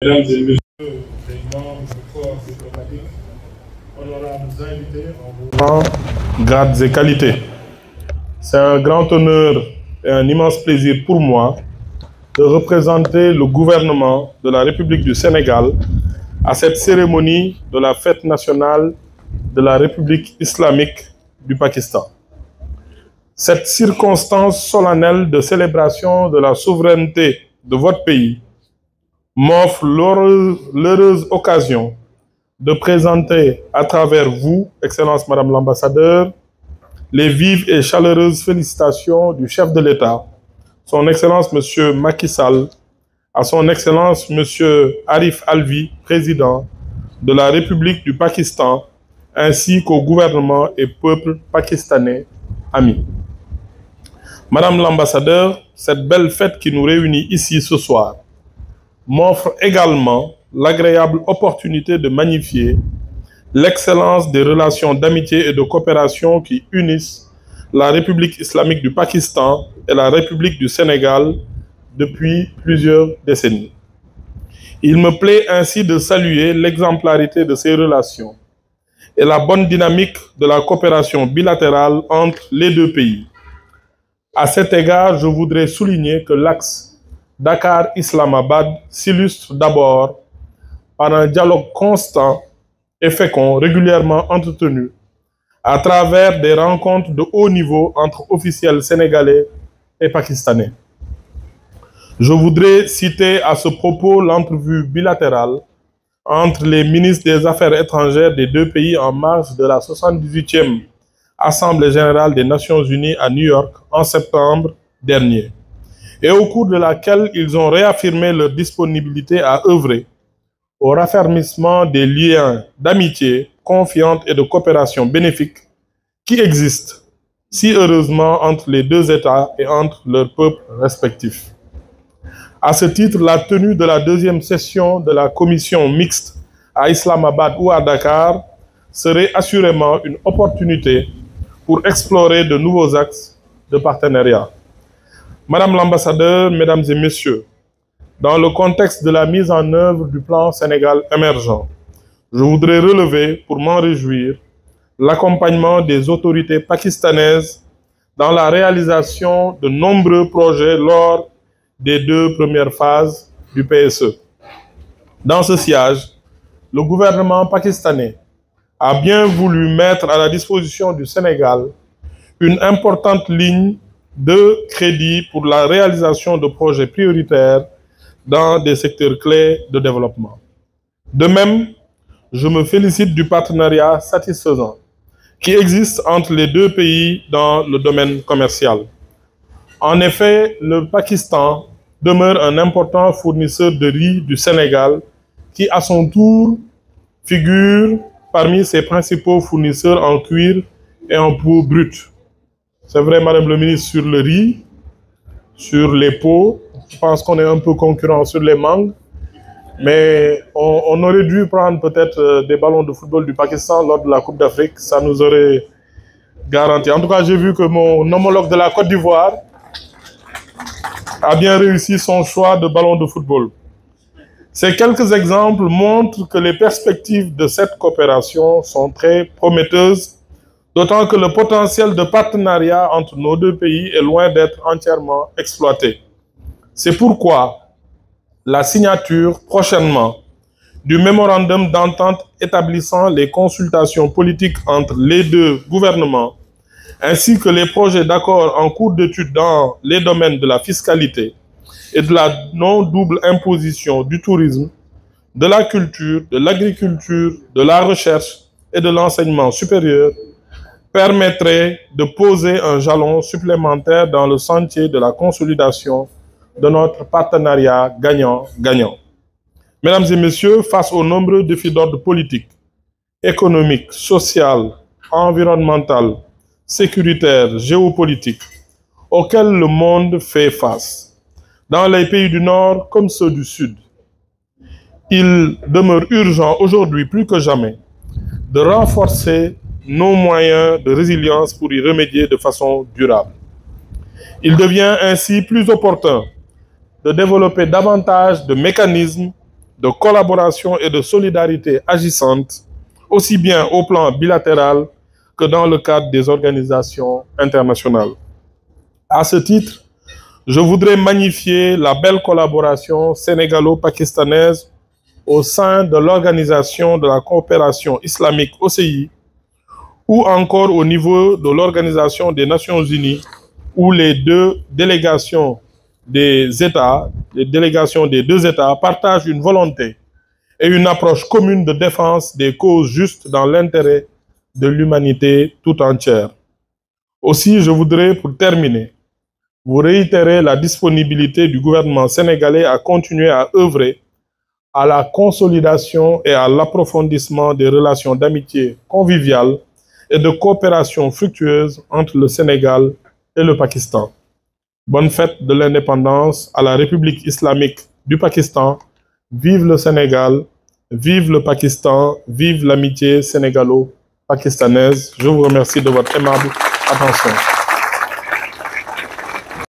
Mesdames et messieurs les membres du corps diplomatique, honorables invités en rangs, grades et qualités, c'est un grand honneur et un immense plaisir pour moi de représenter le gouvernement de la République du Sénégal à cette cérémonie de la fête nationale de la République islamique du Pakistan. Cette circonstance solennelle de célébration de la souveraineté de votre pays m'offre l'heureuse occasion de présenter à travers vous, Excellence Madame l'Ambassadeur, les vives et chaleureuses félicitations du chef de l'État, Son Excellence Monsieur Macky Sall, à Son Excellence Monsieur Arif Alvi, président de la République du Pakistan, ainsi qu'au gouvernement et peuple pakistanais amis. Madame l'ambassadeur, cette belle fête qui nous réunit ici ce soir m'offre également l'agréable opportunité de magnifier l'excellence des relations d'amitié et de coopération qui unissent la République islamique du Pakistan et la République du Sénégal depuis plusieurs décennies. Il me plaît ainsi de saluer l'exemplarité de ces relations et la bonne dynamique de la coopération bilatérale entre les deux pays. À cet égard, je voudrais souligner que l'axe Dakar-Islamabad s'illustre d'abord par un dialogue constant et fécond régulièrement entretenu à travers des rencontres de haut niveau entre officiels sénégalais et pakistanais. Je voudrais citer à ce propos l'entrevue bilatérale entre les ministres des Affaires étrangères des deux pays en marge de la 78e Assemblée générale des Nations unies à New York en septembre dernier et au cours de laquelle ils ont réaffirmé leur disponibilité à œuvrer au raffermissement des liens d'amitié, confiance et de coopération bénéfique qui existent si heureusement entre les deux États et entre leurs peuples respectifs. À ce titre, la tenue de la deuxième session de la commission mixte à Islamabad ou à Dakar serait assurément une opportunité pour explorer de nouveaux axes de partenariat. Madame l'ambassadeur, mesdames et messieurs, dans le contexte de la mise en œuvre du plan Sénégal émergent, je voudrais relever, pour m'en réjouir, l'accompagnement des autorités pakistanaises dans la réalisation de nombreux projets lors des deux premières phases du PSE. Dans ce siège, le gouvernement pakistanais a bien voulu mettre à la disposition du Sénégal une importante ligne de crédit pour la réalisation de projets prioritaires dans des secteurs clés de développement. De même, je me félicite du partenariat satisfaisant qui existe entre les deux pays dans le domaine commercial. En effet, le Pakistan demeure un important fournisseur de riz du Sénégal qui, à son tour, figure parmi ses principaux fournisseurs en cuir et en peau brute. C'est vrai, Madame le ministre, sur le riz, sur les pots. Je pense qu'on est un peu concurrent sur les mangues. Mais on, aurait dû prendre peut-être euh, des ballons de football du Pakistan lors de la Coupe d'Afrique. Ça nous aurait garanti. En tout cas, j'ai vu que mon homologue de la Côte d'Ivoire a bien réussi son choix de ballon de football. Ces quelques exemples montrent que les perspectives de cette coopération sont très prometteuses D'autant que le potentiel de partenariat entre nos deux pays est loin d'être entièrement exploité. C'est pourquoi la signature prochainement du mémorandum d'entente établissant les consultations politiques entre les deux gouvernements, ainsi que les projets d'accord en cours d'étude dans les domaines de la fiscalité et de la non-double imposition du tourisme, de la culture, de l'agriculture, de la recherche et de l'enseignement supérieur permettrait de poser un jalon supplémentaire dans le sentier de la consolidation de notre partenariat gagnant-gagnant. Mesdames et messieurs, face aux nombreux défis d'ordre politique, économique, social, environnemental, sécuritaire, géopolitique, auxquels le monde fait face, dans les pays du Nord comme ceux du Sud, il demeure urgent aujourd'hui plus que jamais de renforcer nos moyens de résilience pour y remédier de façon durable. Il devient ainsi plus opportun de développer davantage de mécanismes de collaboration et de solidarité agissante, aussi bien au plan bilatéral que dans le cadre des organisations internationales. À ce titre, je voudrais magnifier la belle collaboration sénégalo-pakistanaise au sein de l'Organisation de la coopération islamique OCI ou encore au niveau de l'Organisation des Nations Unies où les deux délégations des États, les délégations des deux États partagent une volonté et une approche commune de défense des causes justes dans l'intérêt de l'humanité tout entière. Aussi, je voudrais, pour terminer, vous réitérer la disponibilité du gouvernement sénégalais à continuer à œuvrer à la consolidation et à l'approfondissement des relations d'amitié conviviale et de coopération fructueuse entre le Sénégal et le Pakistan. Bonne fête de l'indépendance à la République islamique du Pakistan. Vive le Sénégal, vive le Pakistan, vive l'amitié sénégalo-pakistanaise. Je vous remercie de votre aimable attention.